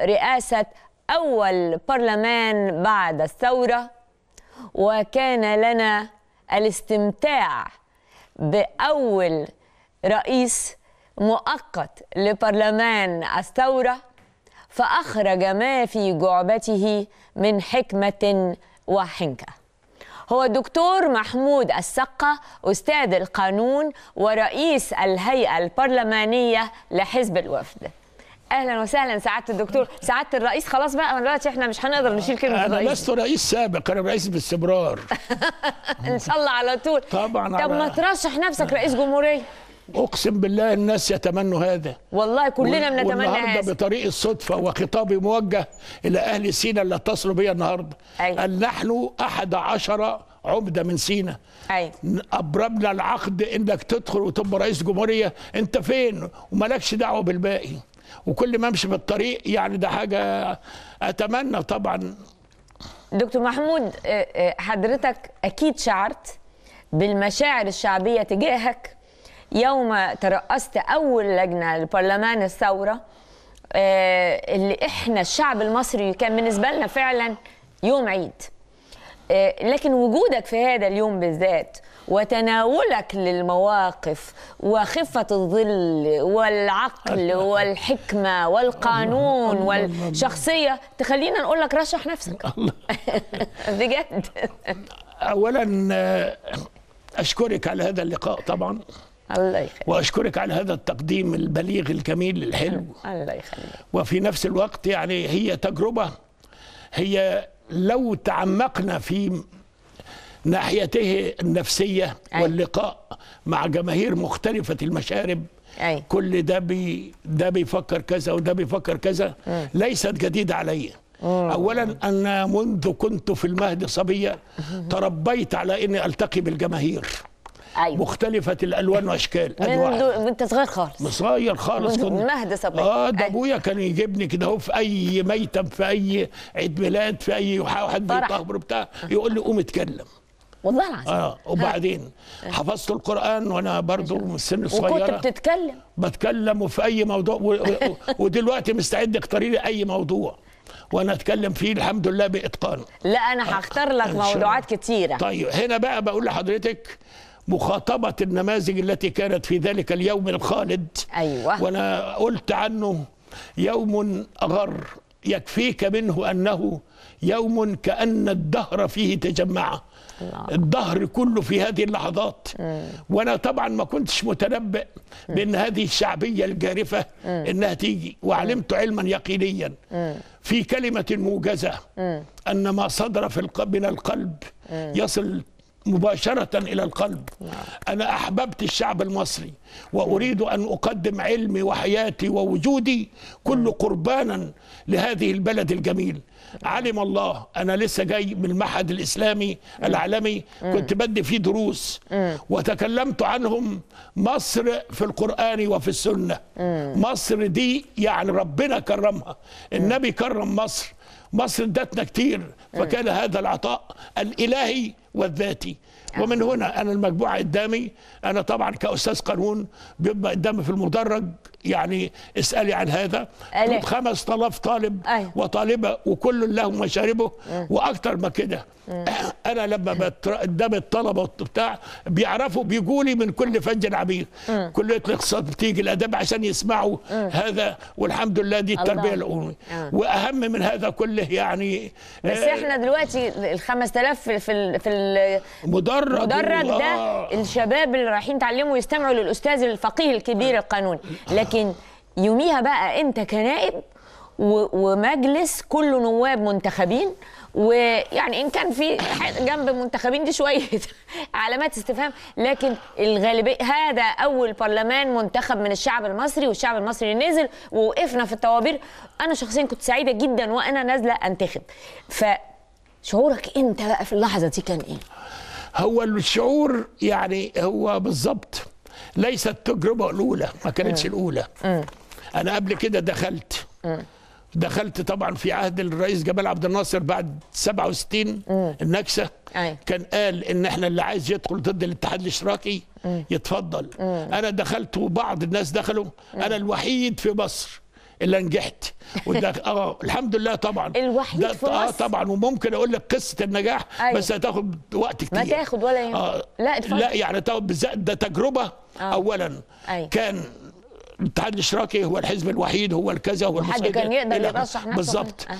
رئاسة أول برلمان بعد الثورة وكان لنا الاستمتاع بأول رئيس مؤقت لبرلمان الثورة فأخرج ما في جعبته من حكمة وحنكة. هو الدكتور محمود السقة أستاذ القانون ورئيس الهيئة البرلمانية لحزب الوفد. أهلا وسهلا. سعادة الدكتور سعادة الرئيس. خلاص بقى دلوقتي إحنا مش هنقدر نشيل كلمة أنا الرئيس. لست رئيس سابق أنا رئيس باستمرار. إن شاء الله على طول. طبعا طب ما ترشح نفسك رئيس جمهورية. أقسم بالله الناس يتمنوا هذا. والله كلنا بنتمنى هذا. بطريق الصدفة وخطابي موجه إلى أهل سينا اللي اتصلوا بيا النهارده. أيوة. قال نحن أحد عشر عمدة من سينا أيوه. أبرمنا العقد إنك تدخل وتبقى رئيس جمهورية. أنت فين؟ ومالكش دعوة بالباقي. وكل ما امشي في الطريق يعني ده حاجة أتمنى طبعا. دكتور محمود آه، آه، حضرتك أكيد شعرت بالمشاعر الشعبية تجاهك. يوم ترأست أول لجنة لبرلمان الثورة آه، اللي إحنا الشعب المصري كان بالنسبة لنا فعلا يوم عيد. لكن وجودك في هذا اليوم بالذات وتناولك للمواقف وخفة الظل والعقل والحكمة والقانون والشخصية. تخلينا نقول لك رشح نفسك. بجد. اولا آه، أشكرك على هذا اللقاء طبعا. الله يخليك. وأشكرك على هذا التقديم البليغ الجميل الحلو. الله يخليك. وفي نفس الوقت يعني هي تجربة. هي لو تعمقنا في ناحيته النفسية أي. واللقاء مع جماهير مختلفة المشارب. أي. كل ده بي ده بيفكر كذا وده بيفكر كذا. ليست جديدة علي. اولا أنا منذ كنت في المهد صبية تربيت على إني ألتقي بالجماهير. أيوه مختلفة الألوان وأشكال من أنواع. دو... وانت صغير خالص. صغير خالص من كنت. مهد صبي آه ده أي. أبويا كان يجيبني كده أهو في أي ميتم في أي عيد ميلاد في أي واحد فرح. بيطهر بتاع يقول لي قوم اتكلم. والله العظيم. آه وبعدين حفظت القرآن وأنا برضو من السن وكنت الصغيره بتتكلم. بتكلم في أي موضوع و... و... ودلوقتي مستعد اختاري لي أي موضوع وأنا أتكلم فيه الحمد لله بإتقان. لا أنا هختار لك. موضوعات كتيرة. طيب هنا بقى بقول لحضرتك مخاطبة النماذج التي كانت في ذلك اليوم الخالد. أيوة. وأنا قلت عنه يوم أغر يكفيك منه أنه يوم كأن الدهر فيه تجمع. الدهر كله في هذه اللحظات. وأنا طبعا ما كنتش متنبئ بان هذه الشعبية الجارفة إنها تيجي وعلمت علما يقينيا. في كلمة موجزة أن ما صدر في القلب من القلب يصل مباشرة إلى القلب. أنا أحببت الشعب المصري وأريد أن أقدم علمي وحياتي ووجودي كل قربانا لهذه البلد الجميل. علم الله. أنا لسه جاي من المعهد الإسلامي العالمي. كنت بدي فيه دروس. وتكلمت عنهم. مصر في القرآن وفي السنة. مصر دي يعني ربنا كرمها. النبي كرم مصر. مصر ادتنا كتير. فكان هذا العطاء الإلهي والذاتي. ومن هنا أنا المجموعة قدامي أنا طبعا كأستاذ قانون بيبقى قدامي في المدرج يعني اسألي عن هذا. ألف. 5000 طالب أيوة. وطالبة وكل لهم مشاربه وأكتر ما كده. أنا لما بتر- قدام الطلبة بتاع بيعرفوا بيجوا لي من كل فج عميق. كليه الاقتصاد بتيجي الاداب عشان يسمعوا هذا والحمد لله دي التربية. الامويه آه. وأهم من هذا كله يعني بس آه، إحنا دلوقتي ال 5000 في في ال- في مدرج. المدرج ده آه. الشباب اللي رايحين يتعلموا يستمعوا للأستاذ الفقيه الكبير القانوني لكن يوميها بقى أنت كنائب ومجلس كله نواب منتخبين. ويعني إن كان في جنب منتخبين دي شوية علامات استفهام لكن الغالبية هذا أول برلمان منتخب من الشعب المصري والشعب المصري نزل ووقفنا في الطوابير. أنا شخصيا كنت سعيدة جدا وأنا نازلة أنتخب. فشعورك انت بقى في اللحظة دي كان إيه؟ هو الشعور يعني هو بالظبط ليست التجربه الأولى ما كانتش الأولى. أنا قبل كده دخلت. دخلت طبعا في عهد الرئيس جمال عبد الناصر بعد 67 النكسة أي. كان قال إن إحنا اللي عايز يدخل ضد الاتحاد الاشتراكي يتفضل. أنا دخلت وبعض الناس دخلوا. أنا الوحيد في مصر اللي نجحت. وده آه الحمد لله طبعا. الوحيد في آه، مصر؟ آه طبعا. وممكن أقول لك قصة النجاح أيوة. بس هتاخد وقت كتير. ما تاخد ولا يوم آه لا اتفضل. لا يعني ده تجربة آه. اولا. أيوة. كان الاتحاد الاشتراكي هو الحزب الوحيد هو الكذا هو المسؤول كان يقدر يرشح نفسه. بالظبط. آه.